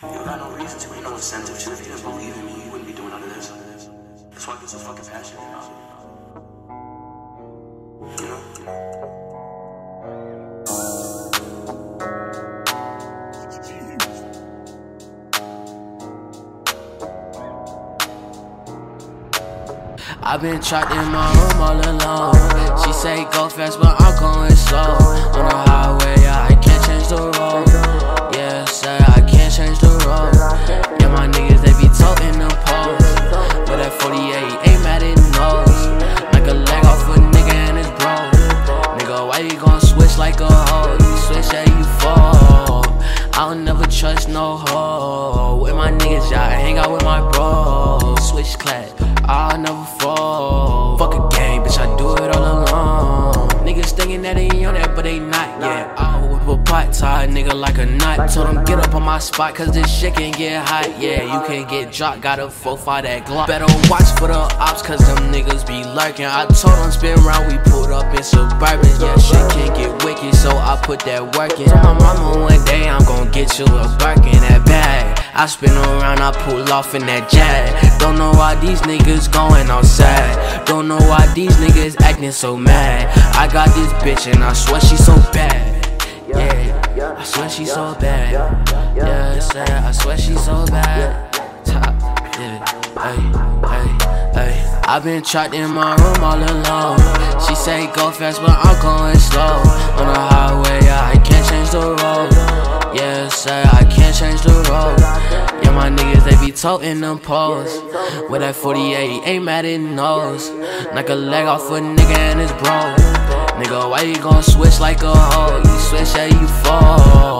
You got no reason to, ain't no incentive to. If you didn't believe in me, you wouldn't be doing none of this. That's why I get so fucking passionate about it. I've been trapped in my room all alone. She say go fast, but I'm going slow. On the highway, why you gon' switch like a hoe? You switch, yeah, you fall. I'll never trust no hoe. With my niggas, I hang out with my bros. Switch class, I'll never I with a nigga like a knot. Told him get up on my spot, cause this shit can get hot, yeah. You can get dropped, got a 4 5 that Glock. Better watch for the ops, cause them niggas be lurking. I told them spin round, we pulled up in Suburbans, yeah. Shit can get wicked, so I put that work in. Told my mama one day I'm gon' get you a Birkin, that bag. I spin around, I pull off in that jet. Don't know why these niggas going outside. Don't know why these niggas acting so mad. I got this bitch and I swear she so bad. Yeah, I swear she so bad. Yeah, I swear, I swear she so bad. Top, yeah, hey, hey, hey. I've been trapped in my room all alone. She say go fast, but I'm going slow. On the highway, yeah, I can't change the road. Yeah, say I can't change the road. Yeah, my niggas, they be toting them poles. With that 48, ain't mad at nose. Knock a leg off a nigga and his bro. Why you gon' switch like a hoe? You switch, yeah, you fall.